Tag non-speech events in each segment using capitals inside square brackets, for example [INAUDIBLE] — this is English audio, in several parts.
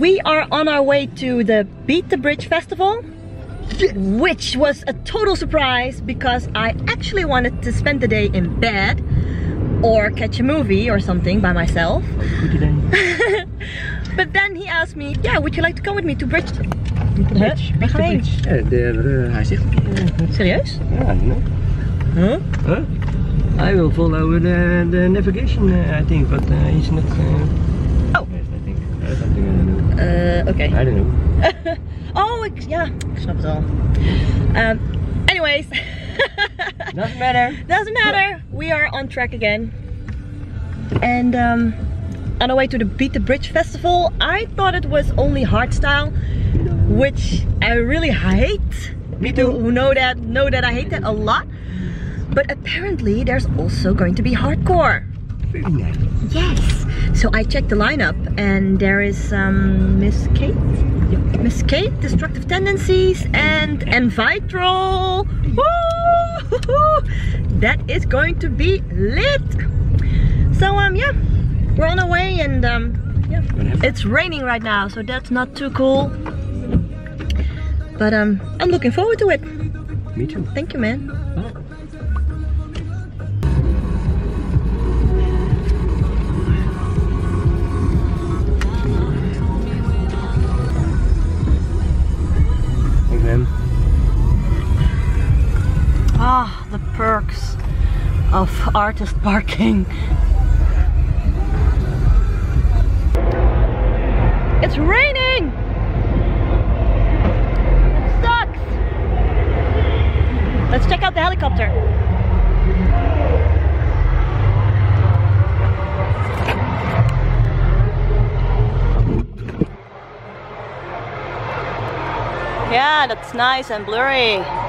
we are on our way to the Beat the Bridge Festival. Which was a total surprise because I actually wanted to spend the day in bed or catch a movie or something by myself. [LAUGHS] But then he asked me, yeah, would you like to come with me to Bridge? Beat the bridge. Waar gaan we heen? Ja, de, hij zegt het. Serieus? ja, no. Huh? Huh? I will follow the, the navigation, uh, I think, but uh, he's not. Uh, Oh. Yes, I think. Uh, something. Uh, oké. I don't know. [LAUGHS] oh, ik, ja, ik snap het al. Um, anyways, [LAUGHS] Doesn't matter. doesn't matter. We are on track again. And um, on our way to the Beat the Bridge Festival, I thought it was only hardstyle, which I really hate. Me People who know that know that I hate that a lot. But apparently there's also going to be hardcore. Yes. So I checked the lineup and there is um, Miss K8. Miss K8, Destructive Tendencies and N-Vitral. Woo! That is going to be lit. So um yeah, we're on our way and um yeah. It's raining right now, so that's not too cool. But um I'm looking forward to it. Me too. Thank you man. Ah, the perks of artist parking. It's raining! It sucks! Let's check out the helicopter. Yeah, that's nice and blurry.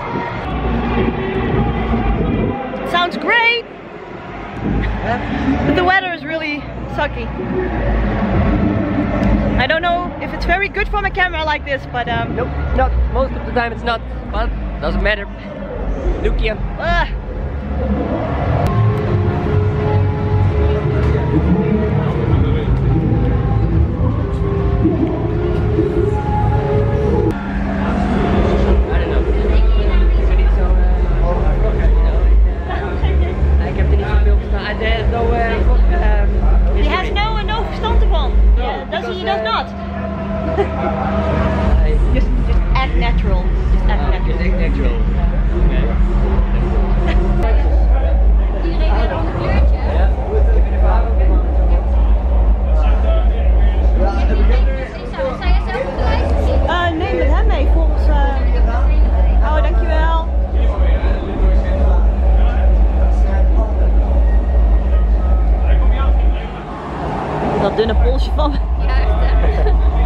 Sounds great! But the weather is really sucky. I don't know if it's very good for my camera like this, but um, Nope, not. Most of the time it's not, but doesn't matter. Lukia. ah. Dat dunne polsje van me. Ja, echt. eh, [LAUGHS]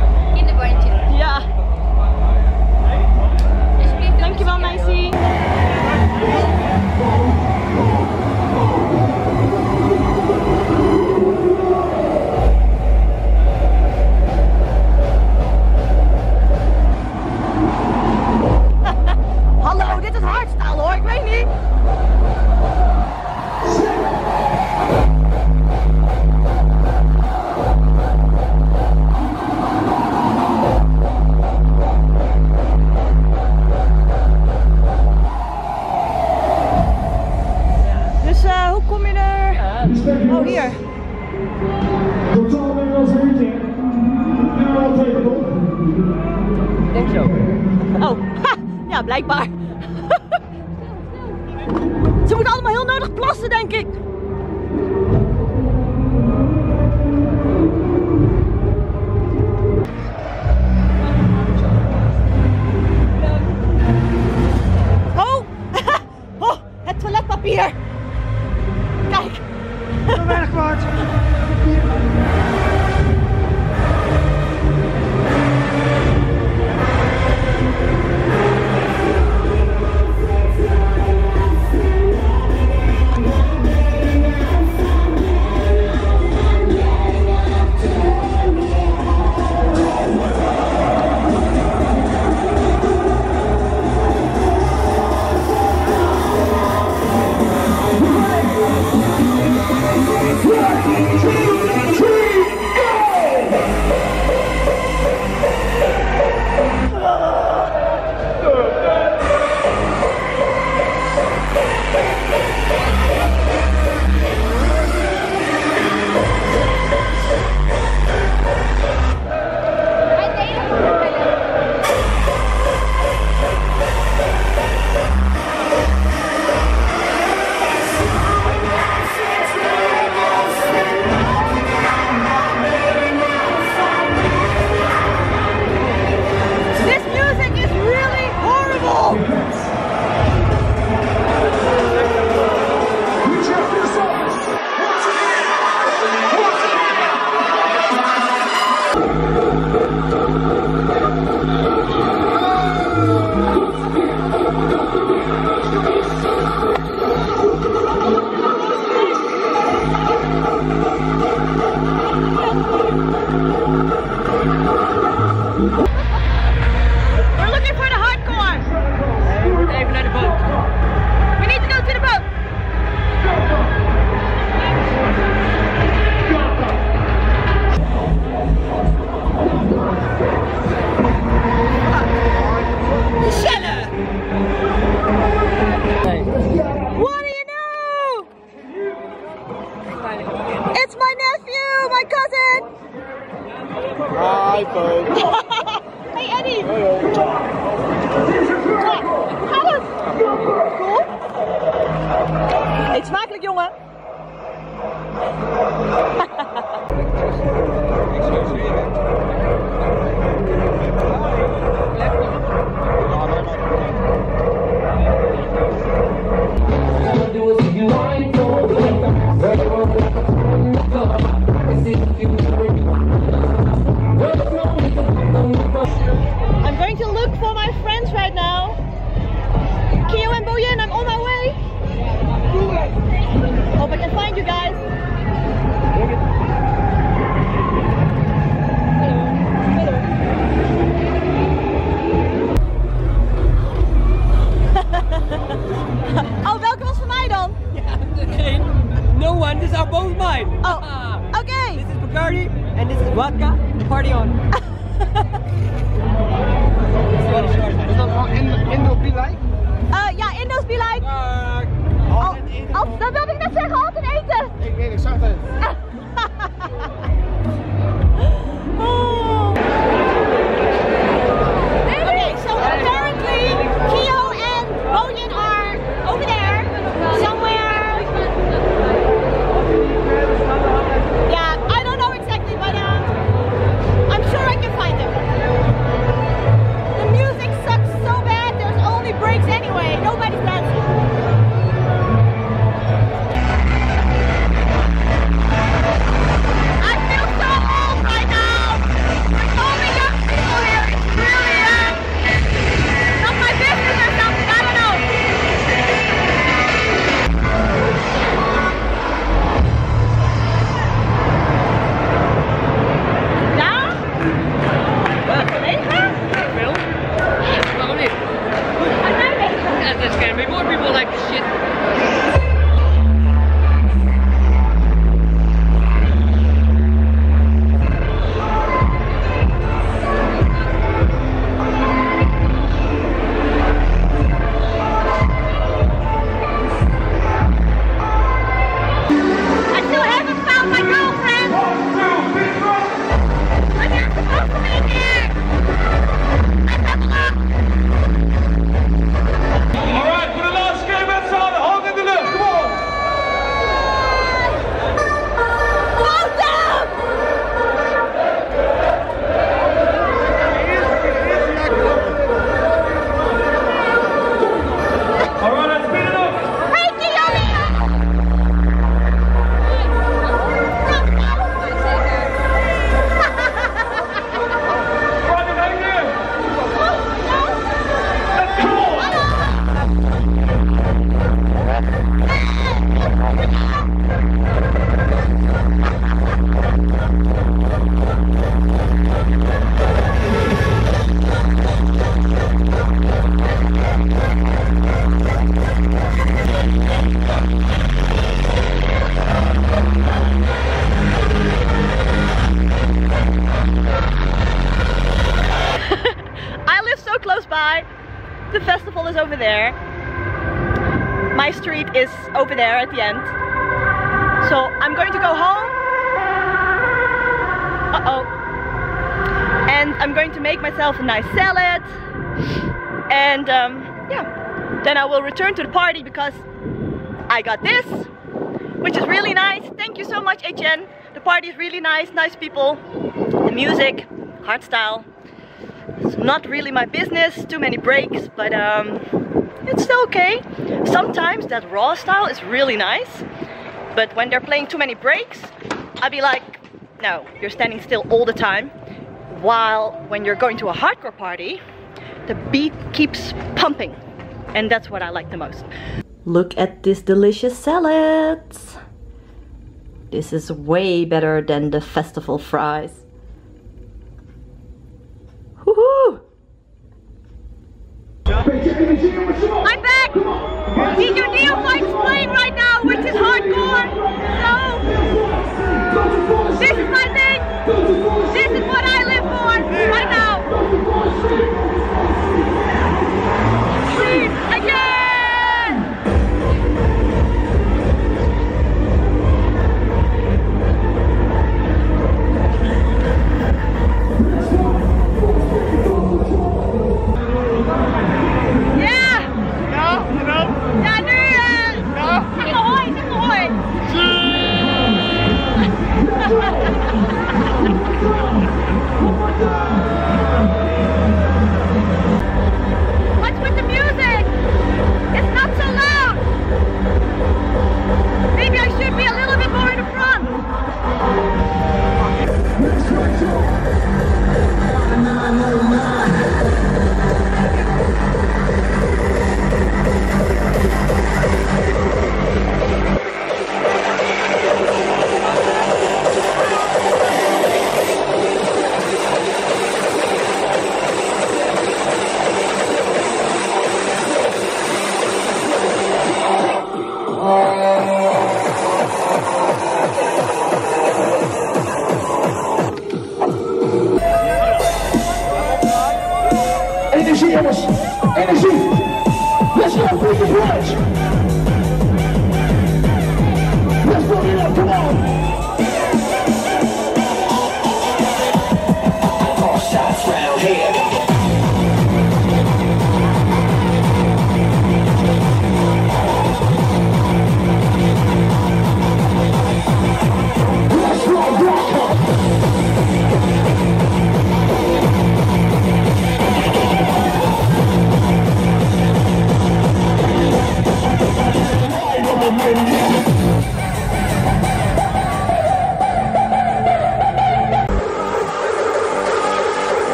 ja, blijkbaar. Ze moeten allemaal heel nodig plassen, denk ik. Oh, [LAUGHS] oh, het toiletpapier. Kijk. Wegwaarts. We're It's my nephew, my cousin. Hi, folks. [LAUGHS] hey Eddie. Hallo. Cool. Eet smakelijk jongen. I'm [LAUGHS] you guys. I live so close by. The festival is over there. My street is over there at the end. So I'm going to go home. Uh-oh. And I'm going to make myself a nice salad. And um, yeah, then I will return to the party because I got this, which is really nice. Thank you so much, Etienne. The party is really nice, nice people. The music, hard style. It's not really my business, too many breaks, but um, it's still okay. Sometimes that raw style is really nice, but when they're playing too many breaks, I'd be like, no, you're standing still all the time. While when you're going to a hardcore party, the beat keeps pumping. And that's what I like the most. Look at this delicious salad. This is way better than the festival fries. I'm back! Playing right now, which is hardcore? So, this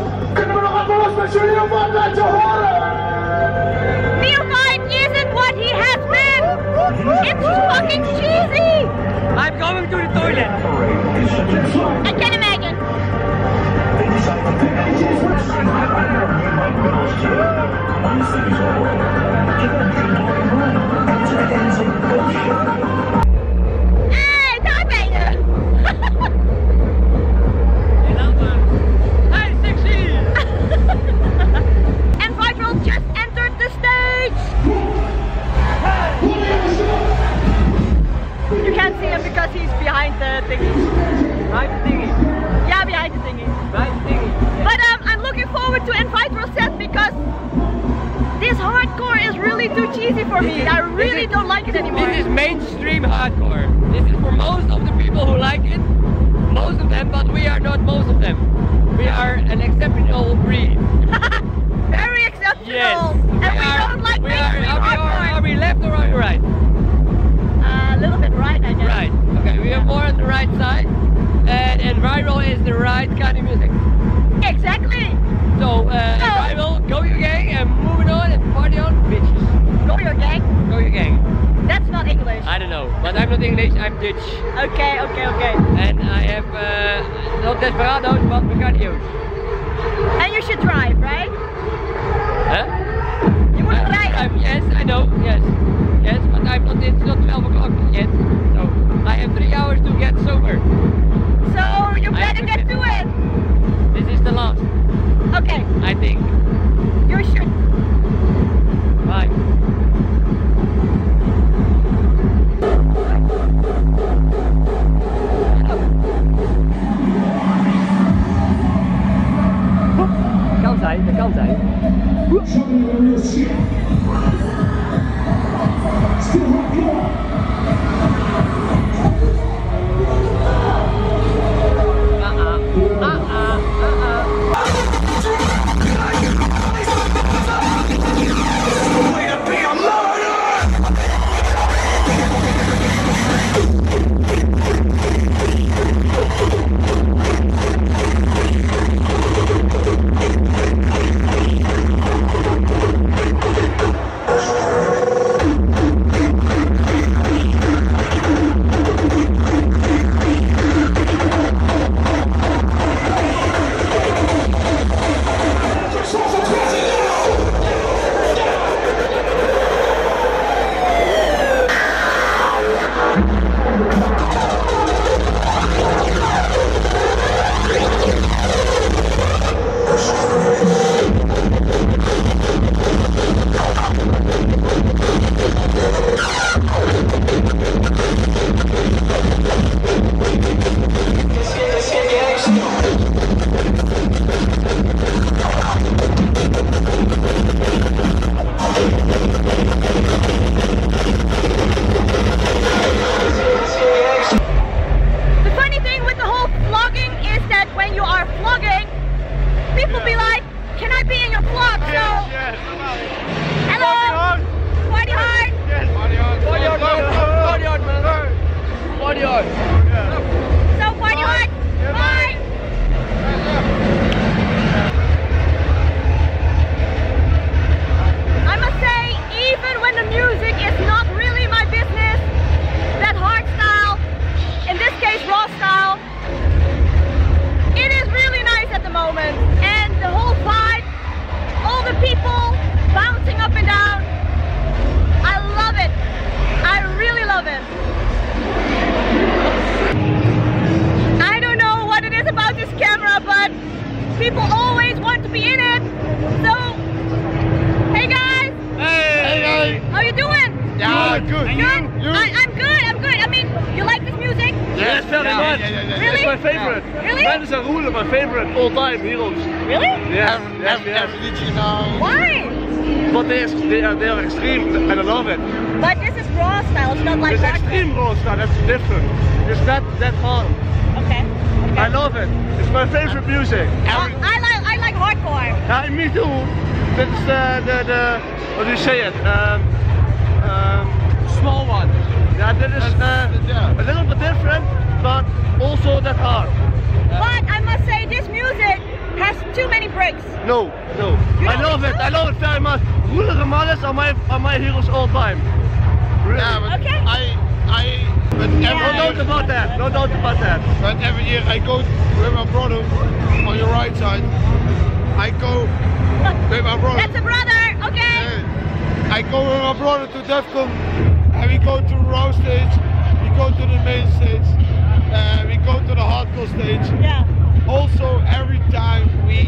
neophyte jongens. Kunnen we nog even los met jullie neophyte? Neophyte isn't what he has been! It's fucking cheesy! I'm going to the toilet. I can imagine! The! You can't see him because he's behind the thingy. Right thingy. Yeah, behind the thingy. Right thingy. But um, I'm looking forward to N-Vitral set because this hardcore is really too cheesy for me. I really don't like it anymore. This is mainstream hardcore. This is for most of the people who like it. Most of them, but we are not most of them. We are an exceptional breed. [LAUGHS] Very exceptional. Yes. And we, are, don't like we are, mainstream are, we, are, are we left or are we right? Uh, a little bit right, I guess. Right. Okay, we are more on the right side. And, and viral is the right kind of music. Exactly. So, uh, So- viral, go your gang and moving on and party on, bitches. Go your gang. Go your gang. That's not English. I don't know, but I'm not English, I'm Dutch. Okay, okay, okay. And I have uh, not Desperados, but Bacardios. And you should drive, right? Huh? Drive. I'm- um, yes, I know, yes. They, they, are, they are extreme and I love it. But this is raw style, it's not like It's hardcore. extreme raw style, that's different. It's not that hard. Okay. okay. I love it. It's my favorite music. Uh, I like I like hardcore. Yeah, me too. That's uh, the, the, what do you say it? Um, um, Small one. yeah, that is uh, a little bit different, but also that hard. But I must say this music has too many breaks. No, no. I love it. I love it very much. Rooler and Malles are my, are my heroes all time. Really. Yeah, but Okay. I, I, but every, Yeah. No doubt about that. No doubt about that. but every year I go with my brother on your right side. I go with my brother. That's a brother, okay? Uh, I go with my brother to Defqon and we go to the row stage, we go to the main stage, uh, we go to the hardcore stage. Yeah. Also every time we,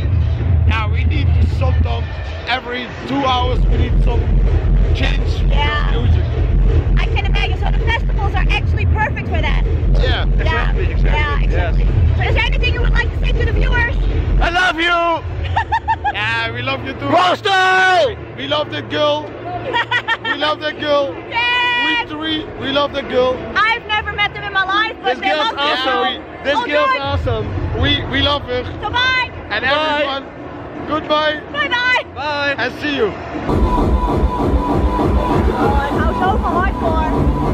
yeah, we need to sometimes, every two hours we need some change Yeah. music. I can imagine. So the festivals are actually perfect for that. Yeah. Exactly, yeah. exactly, Yeah, exactly. So is there anything you would like to say to the viewers? I love you! [LAUGHS] Yeah, we love you too. Rostal! We love the girl. We love the girl. [LAUGHS] Yeah. We three, we love the girl. I've never met them in my life, but This they girl's love me. awesome. This Oh, girl's good. awesome. We we love her. So bye. And Bye. everyone, goodbye Bye bye. Bye. and see you. Oh,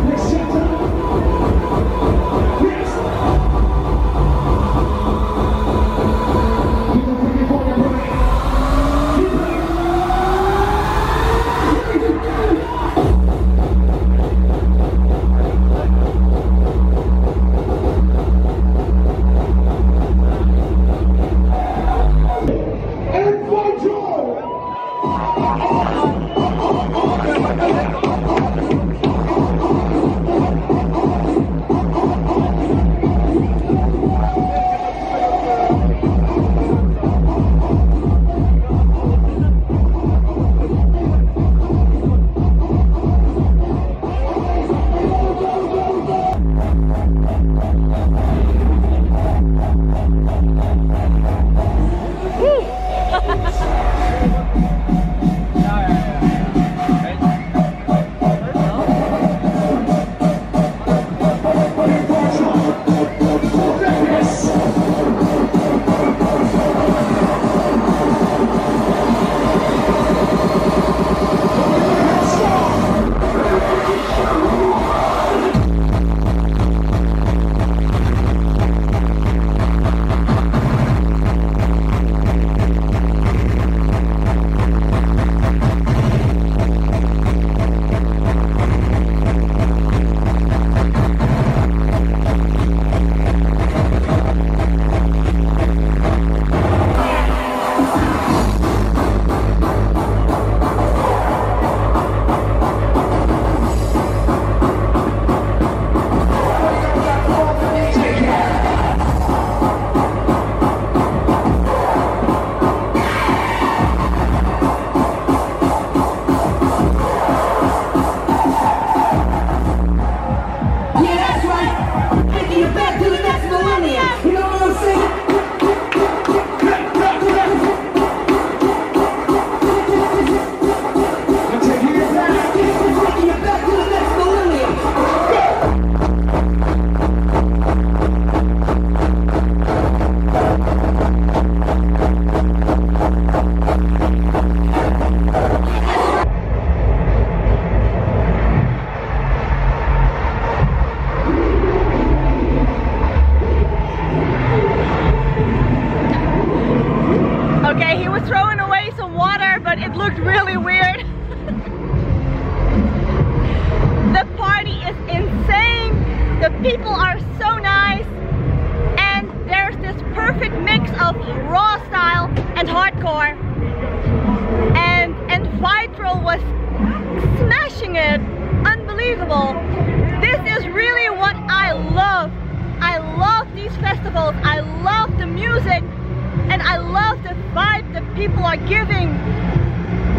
people are giving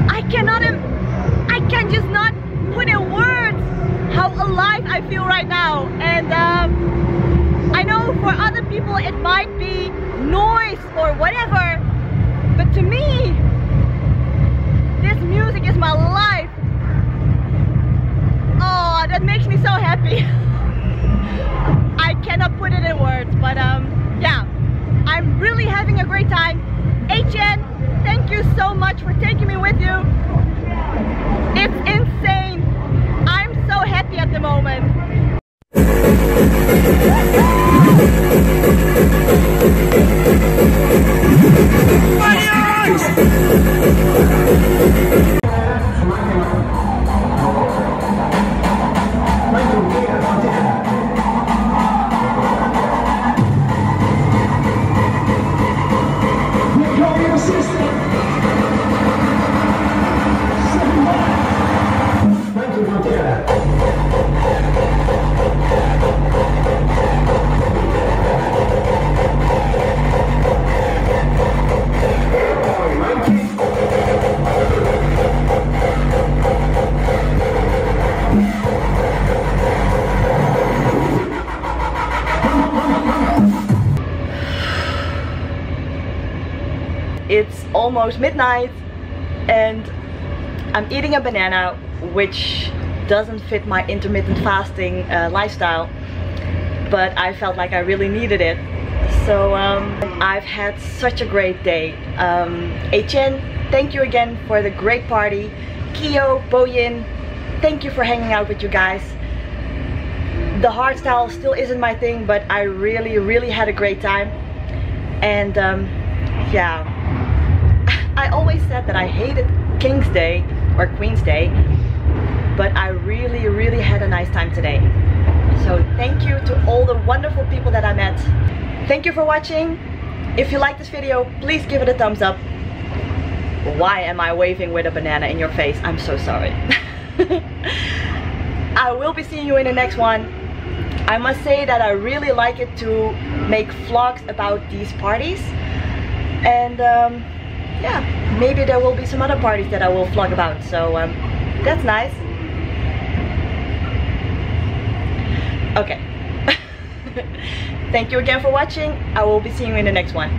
I cannot I can just not put in words how alive I feel right now. And um, I know for other people it might be noise or whatever but to me this music is my life. Oh that makes me so happy. [LAUGHS] I cannot put it in words but um yeah I'm really having a great time. Etienne thank you so much for taking me with you. It's insane. I'm so happy at the moment. It's almost midnight and I'm eating a banana which doesn't fit my intermittent fasting uh, lifestyle but I felt like I really needed it. So um, I've had such a great day. Um, Etienne thank you again for the great party. Kyo, Boyin thank you for hanging out with you guys. The hardstyle still isn't my thing but I really really had a great time. And um, yeah I always said that I hated King's Day or Queen's Day, but I really, really had a nice time today. So thank you to all the wonderful people that I met. Thank you for watching. If you like this video, please give it a thumbs up. Why am I waving with a banana in your face? I'm so sorry. [LAUGHS] I will be seeing you in the next one. I must say that I really like it to make vlogs about these parties. And um, yeah, maybe there will be some other parties that I will vlog about. So um, that's nice. Okay. [LAUGHS] Thank you again for watching. I will be seeing you in the next one.